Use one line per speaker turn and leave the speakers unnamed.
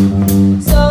So